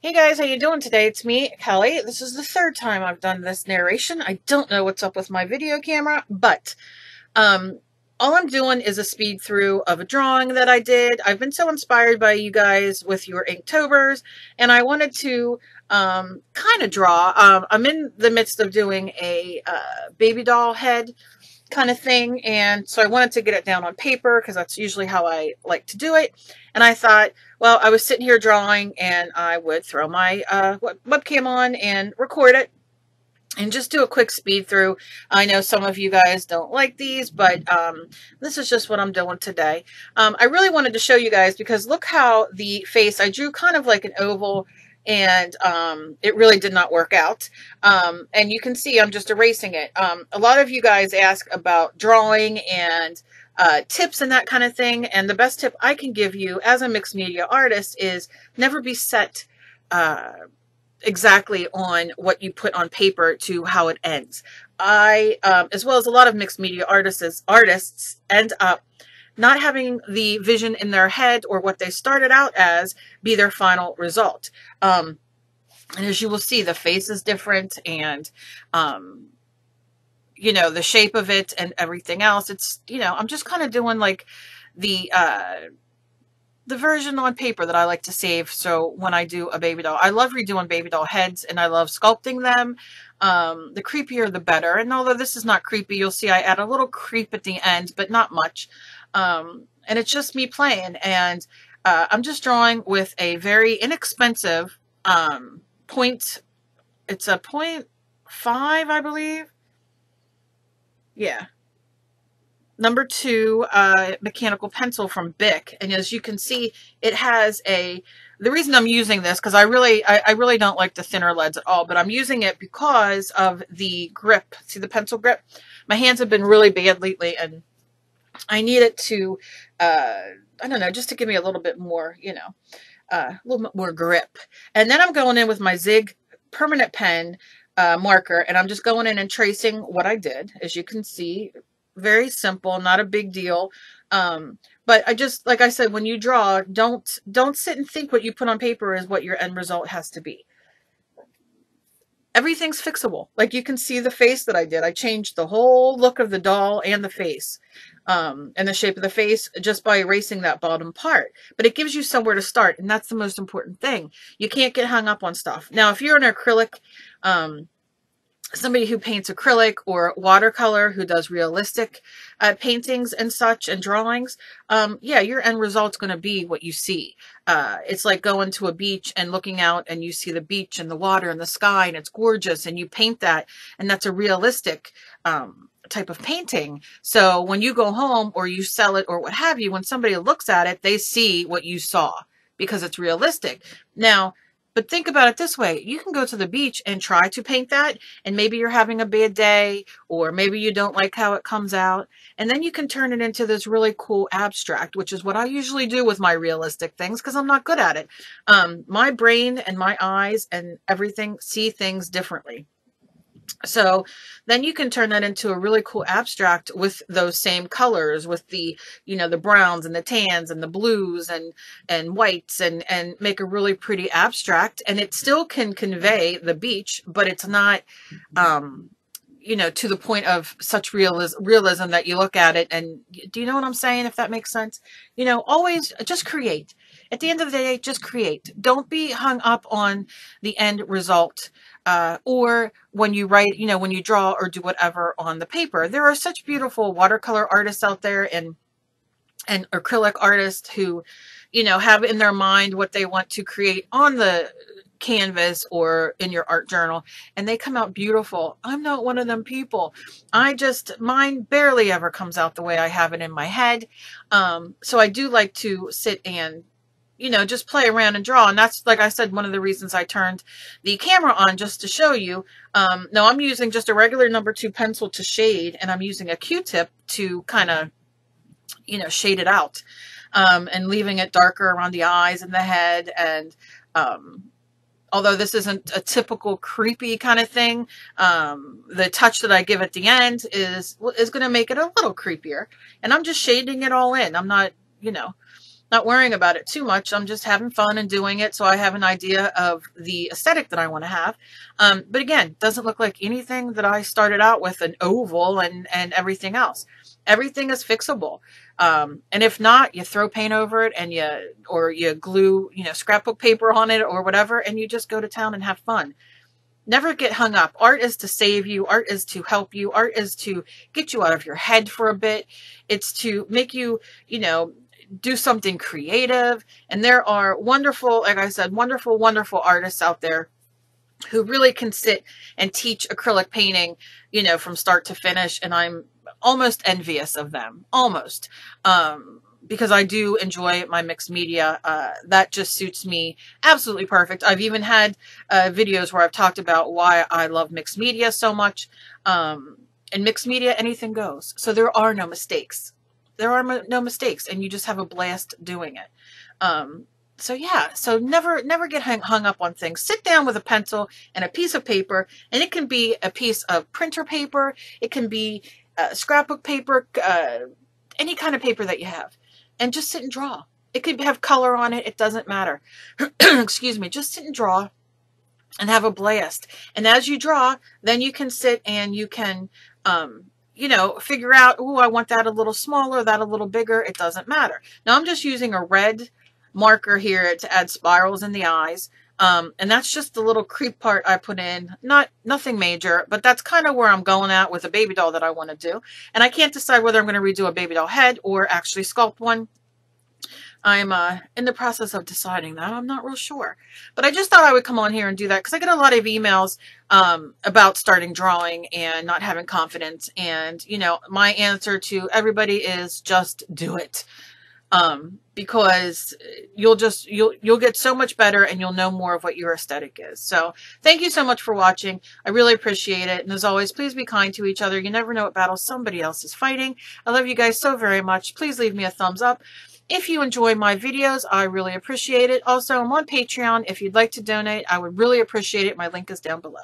Hey guys, how you doing today? It's me, Kelly. This is the third time I've done this narration. I don't know what's up with my video camera, but um, all I'm doing is a speed through of a drawing that I did. I've been so inspired by you guys with your Inktobers, and I wanted to um, kind of draw. Um, I'm in the midst of doing a uh, baby doll head kind of thing, and so I wanted to get it down on paper because that's usually how I like to do it. And I thought, well, I was sitting here drawing and I would throw my uh, webcam on and record it and just do a quick speed through. I know some of you guys don't like these, but um, this is just what I'm doing today. Um, I really wanted to show you guys because look how the face, I drew kind of like an oval and um, it really did not work out. Um, and you can see I'm just erasing it. Um, a lot of you guys ask about drawing and uh, tips and that kind of thing. And the best tip I can give you as a mixed media artist is never be set uh, exactly on what you put on paper to how it ends. I, um, as well as a lot of mixed media artists, artists end up not having the vision in their head or what they started out as be their final result. Um, and as you will see, the face is different and um, you know, the shape of it and everything else. It's, you know, I'm just kind of doing like the, uh, the version on paper that I like to save. So when I do a baby doll, I love redoing baby doll heads and I love sculpting them. Um, the creepier, the better. And although this is not creepy, you'll see I add a little creep at the end, but not much. Um, and it's just me playing. And uh, I'm just drawing with a very inexpensive um, point. It's a point five, I believe. Yeah. Number two, uh, mechanical pencil from Bic. And as you can see, it has a, the reason I'm using this, because I really, I, I, really don't like the thinner leads at all, but I'm using it because of the grip. See the pencil grip? My hands have been really bad lately, and I need it to, uh, I don't know, just to give me a little bit more, you know, uh, a little bit more grip. And then I'm going in with my Zig permanent pen uh, marker and I'm just going in and tracing what I did. As you can see, very simple, not a big deal. Um, but I just, like I said, when you draw, don't, don't sit and think what you put on paper is what your end result has to be. Everything's fixable. Like you can see the face that I did. I changed the whole look of the doll and the face um, and the shape of the face just by erasing that bottom part. But it gives you somewhere to start, and that's the most important thing. You can't get hung up on stuff. Now, if you're an acrylic, um, somebody who paints acrylic or watercolor who does realistic uh, paintings and such and drawings, um, yeah, your end result's going to be what you see. Uh, it's like going to a beach and looking out and you see the beach and the water and the sky and it's gorgeous and you paint that and that's a realistic um, type of painting. So when you go home or you sell it or what have you, when somebody looks at it, they see what you saw because it's realistic. Now, but think about it this way. You can go to the beach and try to paint that, and maybe you're having a bad day, or maybe you don't like how it comes out, and then you can turn it into this really cool abstract, which is what I usually do with my realistic things because I'm not good at it. Um, my brain and my eyes and everything see things differently. So then you can turn that into a really cool abstract with those same colors, with the, you know, the browns and the tans and the blues and, and whites and, and make a really pretty abstract. And it still can convey the beach, but it's not, um, you know, to the point of such realism, realism that you look at it and do you know what I'm saying? If that makes sense, you know, always just create at the end of the day, just create. Don't be hung up on the end result uh, or when you write, you know, when you draw or do whatever on the paper. There are such beautiful watercolor artists out there and and acrylic artists who, you know, have in their mind what they want to create on the canvas or in your art journal and they come out beautiful. I'm not one of them people. I just, mine barely ever comes out the way I have it in my head. Um, so I do like to sit and you know, just play around and draw. And that's, like I said, one of the reasons I turned the camera on just to show you. Um, no, I'm using just a regular number two pencil to shade, and I'm using a Q-tip to kind of, you know, shade it out. Um, and leaving it darker around the eyes and the head. And um, although this isn't a typical creepy kind of thing, um, the touch that I give at the end is is going to make it a little creepier. And I'm just shading it all in. I'm not, you know, not worrying about it too much. I'm just having fun and doing it so I have an idea of the aesthetic that I want to have. Um, but again, doesn't look like anything that I started out with an oval and, and everything else. Everything is fixable. Um, and if not, you throw paint over it and you, or you glue, you know, scrapbook paper on it or whatever, and you just go to town and have fun never get hung up. Art is to save you. Art is to help you. Art is to get you out of your head for a bit. It's to make you, you know, do something creative. And there are wonderful, like I said, wonderful, wonderful artists out there who really can sit and teach acrylic painting, you know, from start to finish. And I'm almost envious of them, almost. Um, because I do enjoy my mixed media. Uh, that just suits me absolutely perfect. I've even had uh, videos where I've talked about why I love mixed media so much. Um, in mixed media, anything goes. So there are no mistakes there are no mistakes and you just have a blast doing it. Um, so yeah, so never, never get hung, hung up on things. Sit down with a pencil and a piece of paper and it can be a piece of printer paper. It can be scrapbook paper, uh, any kind of paper that you have and just sit and draw. It could have color on it. It doesn't matter. Excuse me. Just sit and draw and have a blast. And as you draw, then you can sit and you can, um, you know, figure out, oh, I want that a little smaller, that a little bigger. It doesn't matter. Now I'm just using a red marker here to add spirals in the eyes. Um, and that's just the little creep part I put in. Not nothing major, but that's kind of where I'm going at with a baby doll that I want to do. And I can't decide whether I'm going to redo a baby doll head or actually sculpt one. I'm uh, in the process of deciding that. I'm not real sure. But I just thought I would come on here and do that because I get a lot of emails um, about starting drawing and not having confidence. And, you know, my answer to everybody is just do it. Um, because you'll just, you'll, you'll get so much better and you'll know more of what your aesthetic is. So thank you so much for watching. I really appreciate it. And as always, please be kind to each other. You never know what battle somebody else is fighting. I love you guys so very much. Please leave me a thumbs up. If you enjoy my videos, I really appreciate it. Also, I'm on Patreon. If you'd like to donate, I would really appreciate it. My link is down below.